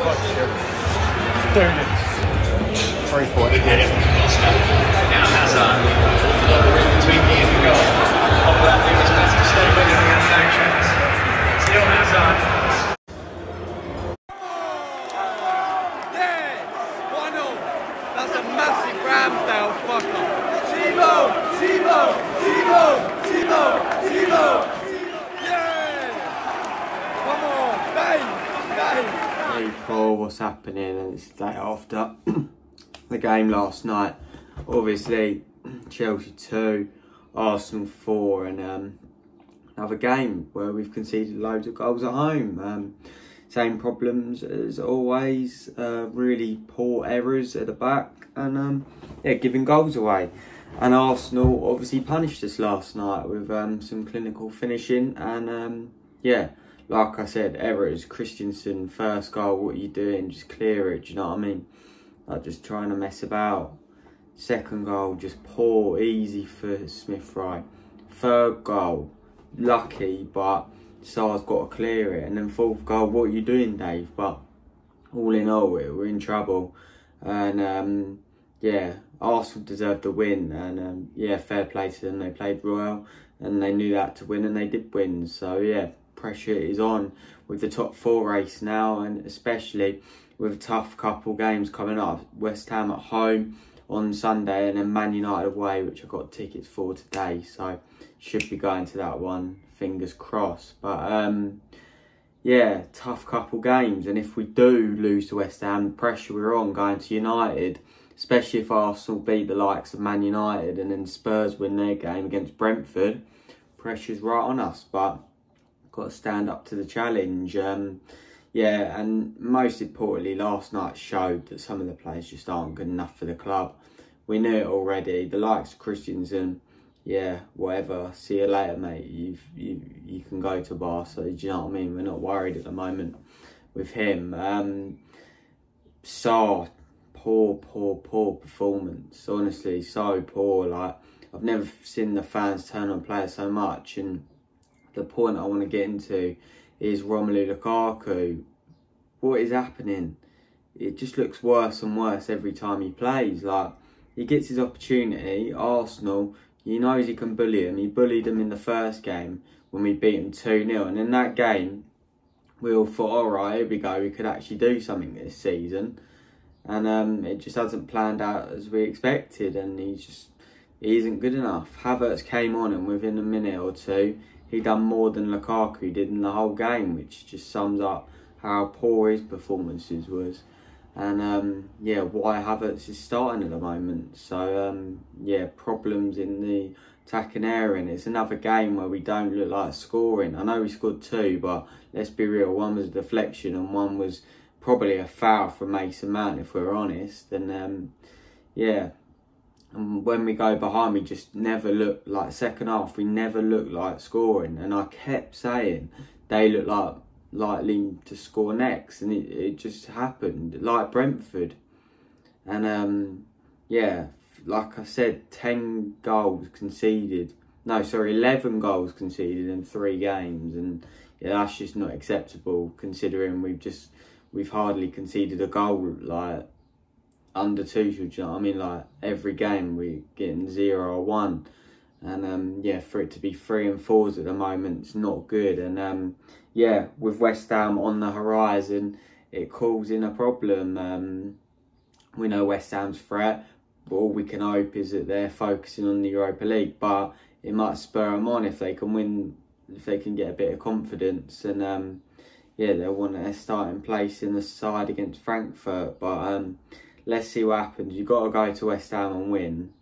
Students. Three points. Now Hazard. Between me and the goal. Off that thing is to stay with him against. Still Hazard. Yeah! 1 0. That's a massive Ramsdale fucker. Timo! Timo! Timo! Timo! Timo! Yeah! Come on, bang! Hey Paul, what's happening? And it's the day after the game last night. Obviously, Chelsea 2, Arsenal 4, and um, another game where we've conceded loads of goals at home. Um, same problems as always, uh, really poor errors at the back, and um, yeah, giving goals away. And Arsenal obviously punished us last night with um, some clinical finishing, and um, yeah, like I said, errors. Christensen, first goal, what are you doing? Just clear it, do you know what I mean? Like just trying to mess about. Second goal, just poor, easy for Smith Rowe. Third goal, lucky, but Sarr's got to clear it. And then fourth goal, what are you doing, Dave? But all in all, we're in trouble. And um, yeah, Arsenal deserved the win. And um, yeah, fair play to them. They played well and they knew that to win and they did win. So yeah, pressure is on with the top four race now and especially with a tough couple games coming up. West Ham at home on Sunday and then Man United away, which I've got tickets for today. So should be going to that one, fingers crossed. But um, yeah, tough couple games. And if we do lose to West Ham, the pressure we're on going to United, especially if Arsenal beat the likes of Man United and then Spurs win their game against Brentford, pressure's right on us. But got to stand up to the challenge. Um, yeah, and most importantly, last night showed that some of the players just aren't good enough for the club. We knew it already. The likes of Christensen, yeah, whatever. See you later, mate. You've you you can go to Barca. Do you know what I mean? We're not worried at the moment with him. Um, Sarr, poor, poor, poor performance. Honestly, so poor. Like I've never seen the fans turn on players so much. And the point I want to get into is Romelu Lukaku. What is happening? It just looks worse and worse every time he plays. Like he gets his opportunity. Arsenal, he knows he can bully him. He bullied him in the first game when we beat him 2 0. And in that game, we all thought, all right, here we go, we could actually do something this season. And um, it just hasn't planned out as we expected. And he just he isn't good enough. Havertz came on and within a minute or two, he done more than Lukaku did in the whole game, which just sums up how poor his performances was. And um, yeah, why Havertz is starting at the moment. So um, yeah, problems in the attacking area. And it's another game where we don't look like scoring. I know we scored two, but let's be real. One was a deflection and one was probably a foul from Mason Mount, if we're honest. And um, yeah, and when we go behind, we just never look like second half. We never look like scoring, and I kept saying they look like likely to score next, and it, it just happened like Brentford. And um, yeah, like I said, ten goals conceded. No, sorry, eleven goals conceded in three games, and yeah, that's just not acceptable considering we've just we've hardly conceded a goal like under two, you know I mean? Like every game we're getting zero or one. And um, yeah, for it to be three and fours at the moment, it's not good. And um, yeah, with West Ham on the horizon, it calls in a problem. Um, we know West Ham's threat. But all we can hope is that they're focusing on the Europa League, but it might spur them on if they can win, if they can get a bit of confidence. And um, yeah, they'll want a starting place in the side against Frankfurt. But um, let's see what happens. You've got to go to West Ham and win.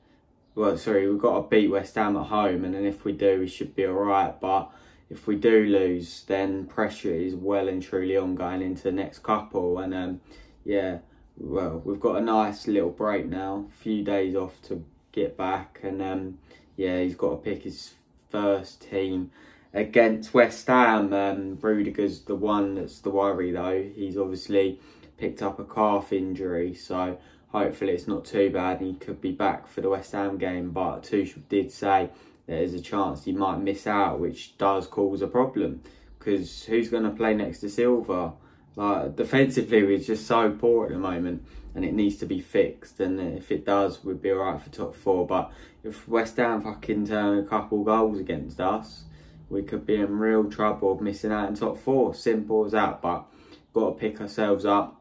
Well, sorry, we've got to beat West Ham at home, and then if we do, we should be all right. But if we do lose, then pressure is well and truly on going into the next couple. And um, yeah, well, we've got a nice little break now, a few days off to get back, and um, yeah, he's got to pick his first team against West Ham. Um, Rudiger's the one that's the worry though. He's obviously picked up a calf injury, so hopefully it's not too bad and he could be back for the West Ham game. But Tuchel did say there's a chance he might miss out, which does cause a problem because who's going to play next to Silva? Like defensively, we're just so poor at the moment, and it needs to be fixed. And if it does, we'd be alright for top four. But if West Ham fucking turn a couple goals against us, we could be in real trouble of missing out in top four. Simple as that. But got to pick ourselves up,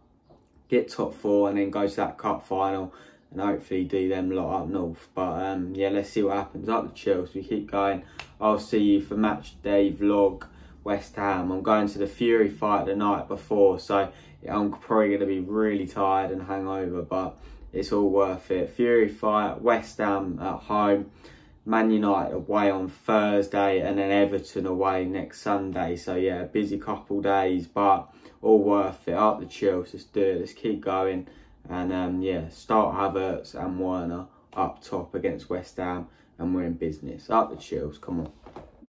get top four, and then go to that cup final and hopefully do them lot up north. But um, yeah, let's see what happens. Up the Chels, we keep going. I'll see you for match day vlog. West Ham. I'm going to the Fury fight the night before, so I'm probably going to be really tired and hangover, but it's all worth it. Fury fight, West Ham at home, Man United away on Thursday, and then Everton away next Sunday. So yeah, busy couple days, but all worth it. Up the Chels, let's do it. Let's keep going, and um, yeah, start Havertz and Werner up top against West Ham, and we're in business. Up the Chels, come on.